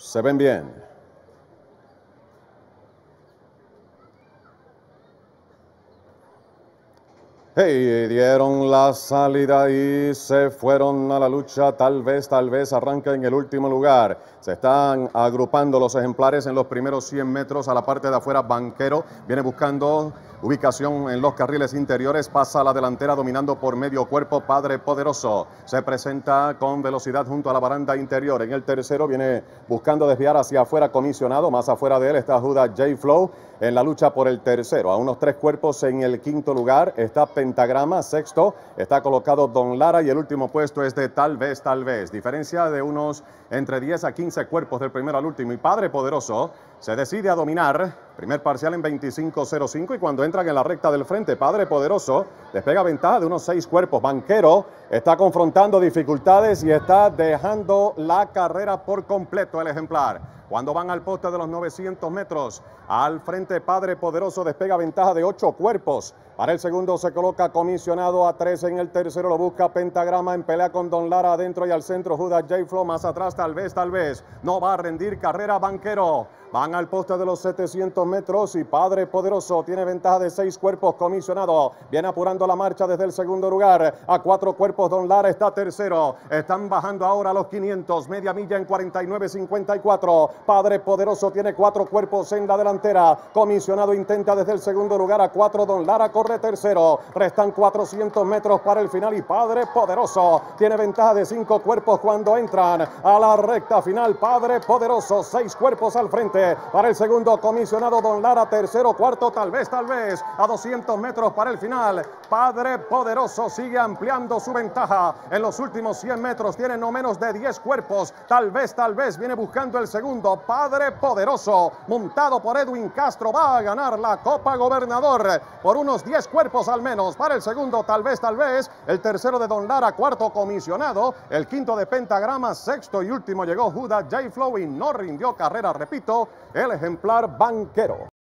Se ven bien. Hey, dieron la salida y se fueron a la lucha. Tal vez, tal vez arranca en el último lugar. Se están agrupando los ejemplares en los primeros 100 metros a la parte de afuera. Banquero viene buscando ubicación en los carriles interiores. Pasa a la delantera dominando por medio cuerpo. Padre Poderoso se presenta con velocidad junto a la baranda interior. En el tercero viene buscando desviar hacia afuera comisionado. Más afuera de él está Judas J. Flow en la lucha por el tercero. A unos tres cuerpos en el quinto lugar está Pentagrama, sexto está colocado Don Lara y el último puesto es de Tal vez, Tal vez. Diferencia de unos entre 10 a 15 cuerpos del primero al último. Y Padre Poderoso se decide a dominar, primer parcial en 25.05 y cuando entran en la recta del frente, Padre Poderoso despega ventaja de unos seis cuerpos. Banquero está confrontando dificultades y está dejando la carrera por completo el ejemplar. Cuando van al poste de los 900 metros, al frente Padre Poderoso despega ventaja de ocho cuerpos. Para el segundo se coloca comisionado a tres en el tercero, lo busca Pentagrama en pelea con Don Lara adentro y al centro Judas J. Flow más atrás tal vez, tal vez. No va a rendir carrera Banquero. Van al poste de los 700 metros y Padre Poderoso tiene ventaja de seis cuerpos comisionado. Viene apurando la marcha desde el segundo lugar. A cuatro cuerpos Don Lara está tercero. Están bajando ahora los 500. Media milla en 49.54. Padre Poderoso tiene cuatro cuerpos en la delantera. Comisionado intenta desde el segundo lugar a cuatro. Don Lara corre tercero. Restan 400 metros para el final y Padre Poderoso tiene ventaja de cinco cuerpos cuando entran a la recta final. Padre Poderoso, seis cuerpos al frente para el segundo comisionado Don Lara, tercero, cuarto, tal vez, tal vez, a 200 metros para el final. Padre Poderoso sigue ampliando su ventaja. En los últimos 100 metros tiene no menos de 10 cuerpos. Tal vez, tal vez viene buscando el segundo. Padre Poderoso, montado por Edwin Castro, va a ganar la Copa Gobernador por unos 10 cuerpos al menos. Para el segundo, tal vez, tal vez. El tercero de Don Lara, cuarto comisionado. El quinto de Pentagrama, sexto y último llegó Judas J. Flow no rindió carrera, repito, el ejemplar banquero.